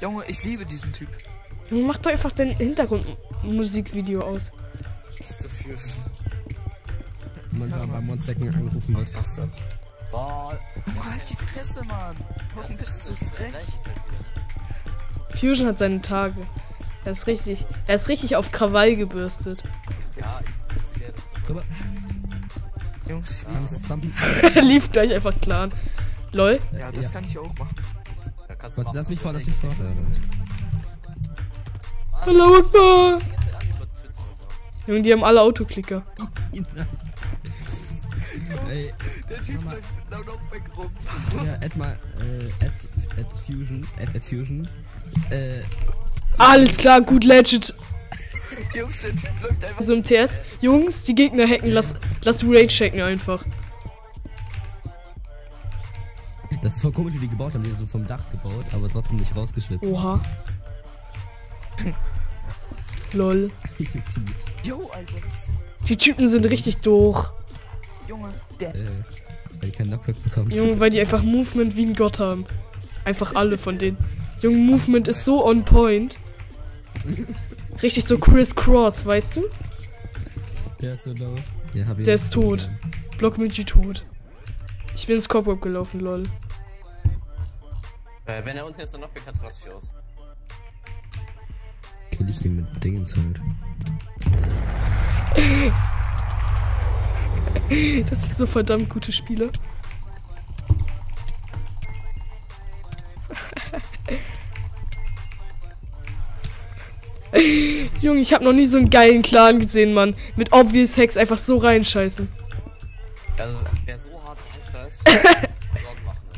Junge, ich liebe diesen Typ. Mach doch einfach dein Hintergrundmusikvideo aus. Nicht so viel. Man war bei Monstecken angerufen wird. Wasser. Boah, halt die Fresse, Mann. Warum bist du so frech? Fusion hat seine Tage. Er ist richtig, er ist richtig auf Krawall gebürstet. Ja, ich. Aber Jungs, ich liebe er lief gleich einfach clan. Lol. Ja, das kann ich auch machen. Warte, lass mich vor, lass mich vor. Hallo Akbar. Junge, die haben alle Autoklicker. Ey, Der Typ läuft mit einer Knockback rum. ja, add mal, äh, add, add Fusion, add, add Fusion. Äh, Alles klar, gut legit. Jungs, der Typ läuft einfach So im TS. Jungs, die Gegner hacken, lass, lass Rage hacken einfach. Das ist voll komisch, wie die gebaut haben. Die sind so vom Dach gebaut, aber trotzdem nicht rausgeschwitzt. Oha. Lol. Yo, Alter, was? Die Typen sind richtig durch. Junge, der. äh, weil die keinen Knockback bekommen. Junge, weil die einfach Movement wie ein Gott haben. Einfach alle von denen. Junge, Movement ist so on point. Richtig so Chris Cross, weißt du? Der ist so low. Ja, hab ich. Der ist tot. Block Minji tot. Ich bin ins Cobweb gelaufen, lol. Äh, wenn er unten ist, dann noch bekannt rassisch aus. Kenn ich den mit Dingens halt. Das sind so verdammt gute Spiele. Junge, ich habe noch nie so einen geilen Clan gesehen, Mann. Mit Obvious Hex einfach so reinscheißen. Also, wer so hart einscheißt, Sorgen machen.